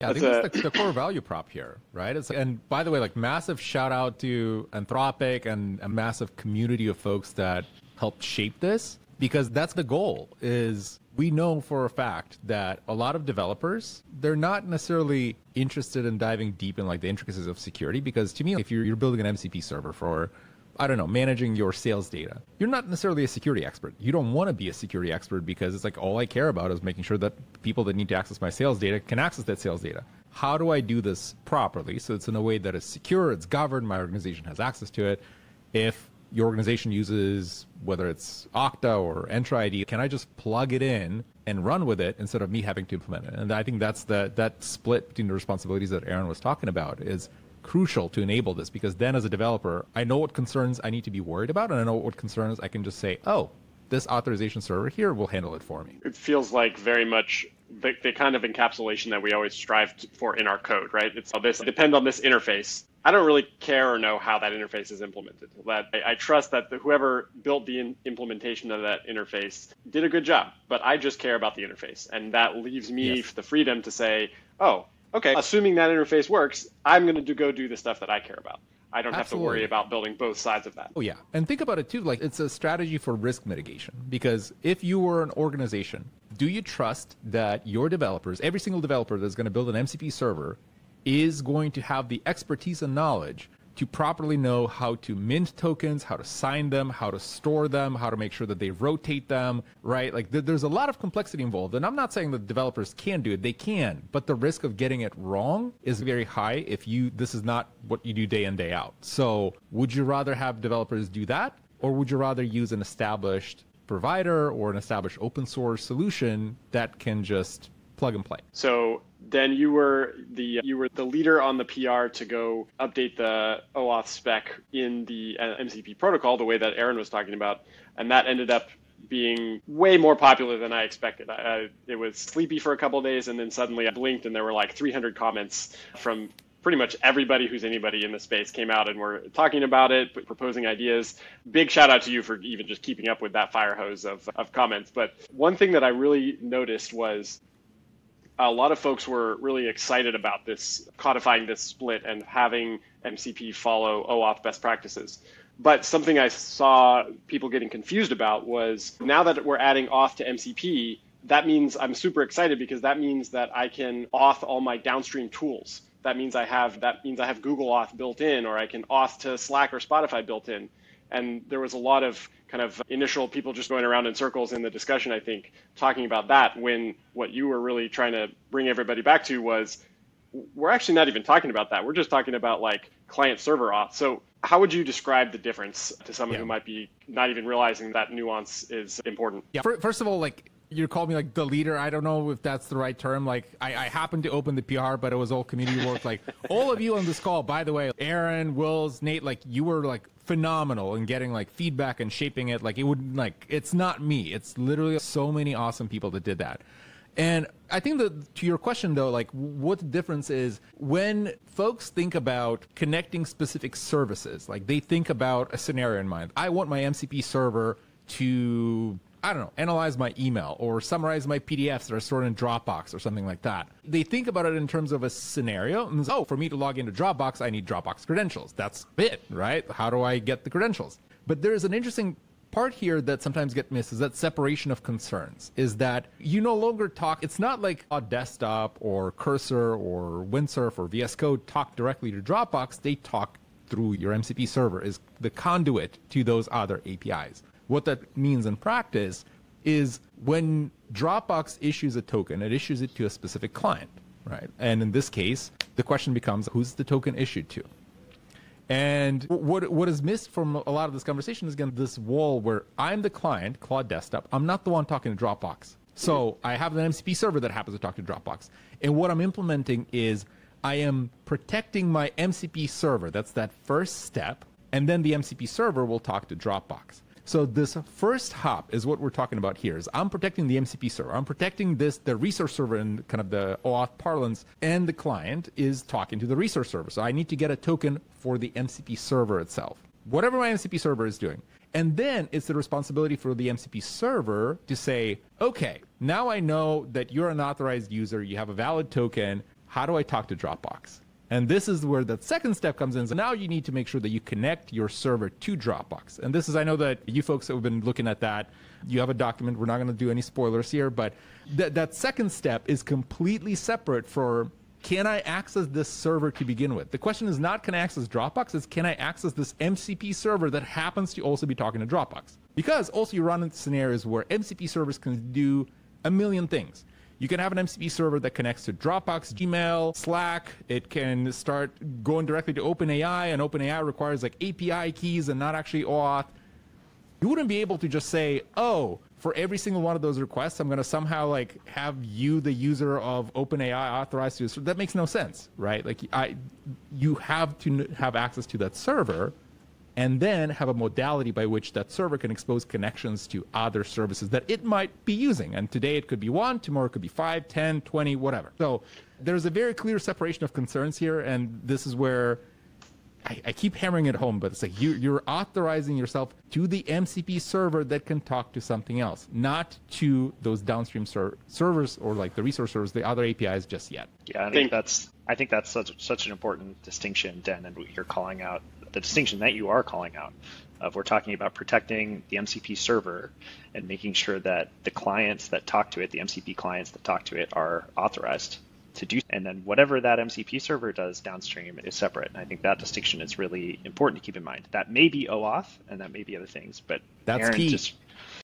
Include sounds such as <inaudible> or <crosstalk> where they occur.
Yeah, I think that's the, the, core value prop here, right? It's and by the way, like massive shout out to Anthropic and a massive community of folks that helped shape this because that's the goal is we know for a fact that a lot of developers they're not necessarily interested in diving deep in like the intricacies of security because to me if you're, you're building an mcp server for I don't know, managing your sales data. You're not necessarily a security expert. You don't want to be a security expert because it's like all I care about is making sure that people that need to access my sales data can access that sales data. How do I do this properly so it's in a way that is secure, it's governed, my organization has access to it? If your organization uses, whether it's Okta or Entra ID, can I just plug it in and run with it instead of me having to implement it? And I think that's the that split between the responsibilities that Aaron was talking about is crucial to enable this because then as a developer, I know what concerns I need to be worried about and I know what concerns I can just say, oh, this authorization server here will handle it for me. It feels like very much the, the kind of encapsulation that we always strive for in our code, right? It's all this depend on this interface. I don't really care or know how that interface is implemented. That I, I trust that the, whoever built the in, implementation of that interface did a good job, but I just care about the interface, and that leaves me yes. the freedom to say, oh, okay, assuming that interface works, I'm going to go do the stuff that I care about. I don't Absolutely. have to worry about building both sides of that. Oh yeah, and think about it too. Like it's a strategy for risk mitigation because if you were an organization, do you trust that your developers, every single developer that's going to build an MCP server, is going to have the expertise and knowledge to properly know how to mint tokens, how to sign them, how to store them, how to make sure that they rotate them, right? Like th- there's a lot of complexity involved. And I'm not saying that developers can do it, they can, but the risk of getting it wrong is very high if you this is not what you do day in day out. So, would you rather have developers do that or would you rather use an established provider or an established open source solution that can just plug and play? So, then you were the you were the leader on the PR to go update the OAuth spec in the uh, MCP protocol the way that Aaron was talking about, and that ended up being way more popular than I expected. I, it was sleepy for a couple days, and then suddenly I blinked, and there were like 300 comments from pretty much everybody who's anybody in the space came out and were talking about it, proposing ideas. Big shout out to you for even just keeping up with that fire hose of, of comments. But one thing that I really noticed was a lot of folks were really excited about this codifying this split and having MCP follow OAuth best practices. But something I saw people getting confused about was now that we're adding auth to MCP, that means I'm super excited because that means that I can auth all my downstream tools. That means I have that means I have Google Auth built in, or I can auth to Slack or Spotify built in. And there was a lot of kind of initial people just going around in circles in the discussion, I think, talking about that when what you were really trying to bring everybody back to was we're actually not even talking about that. We're just talking about like client server auth. So how would you describe the difference to someone yeah. who might be not even realizing that nuance is important? Yeah. First of all, like you called me like the leader. I don't know if that's the right term. Like I, I happened to open the PR, but it was all community work. Like <laughs> all of you on this call, by the way, Aaron, Wils, Nate, like you were like phenomenal in getting like feedback and shaping it. Like it would like it's not me. It's literally so many awesome people that did that. And I think that to your question though, like what the difference is when folks think about connecting specific services, like they think about a scenario in mind. I want my MCP server to I don't know, analyze my email or summarize my PDFs that are stored in Dropbox or something like that. They think about it in terms of a scenario. And oh, for me to log into Dropbox, I need Dropbox credentials. That's it, right? How do I get the credentials? But there's an interesting part here that sometimes get missed is that separation of concerns is that you no longer talk it's not like a desktop or cursor or windsurf or vs code talk directly to dropbox they talk through your mcp server is the conduit to those other apis what that means in practice is when Dropbox issues a token, it issues it to a specific client, right? And in this case, the question becomes who's the token issued to? And what what is missed from a lot of this conversation is again this wall where I'm the client, Claude Desktop. I'm not the one talking to Dropbox. So I have an MCP server that happens to talk to Dropbox. And what I'm implementing is I am protecting my MCP server. That's that first step. And then the MCP server will talk to Dropbox. So this first hop is what we're talking about here. Is I'm protecting the MCP server. I'm protecting this the resource server in kind of the OAuth parlance, and the client is talking to the resource server. So I need to get a token for the MCP server itself. Whatever my MCP server is doing. And then it's the responsibility for the MCP server to say, okay, now I know that you're an authorized user, you have a valid token. how do I talk to Dropbox? And this is where the second step comes in. So now you need to make sure that you connect your server to Dropbox. And this is, I know that you folks have been looking at that, you have a document. We're not going to do any spoilers here, but th- that second step is completely separate for can I access this server to begin with? The question is not can I access Dropbox, it's can I access this MCP server that happens to also be talking to Dropbox? Because also you run into scenarios where MCP servers can do a million things. You can have an MCP server that connects to Dropbox, Gmail, Slack. It can start going directly to OpenAI, and OpenAI requires like API keys and not actually OAuth. You wouldn't be able to just say, oh, for every single one of those requests, I'm going to somehow like have you, the user of OpenAI, authorized to. So that makes no sense, right? Like I, you have to have access to that server and then have a modality by which that server can expose connections to other services that it might be using. And today it could be one, tomorrow it could be five, 10, 20, whatever. So there's a very clear separation of concerns here. And this is where I, I keep hammering it home, but it's like you, you're authorizing yourself to the MCP server that can talk to something else, not to those downstream ser- servers or like the resource servers, the other APIs just yet. Yeah, I think that's I think that's such such an important distinction, Den, and you're calling out the distinction that you are calling out of we're talking about protecting the MCP server and making sure that the clients that talk to it, the MCP clients that talk to it, are authorized to do. And then whatever that MCP server does downstream is separate. And I think that distinction is really important to keep in mind. That may be OAuth and that may be other things, but that's Aaron key. just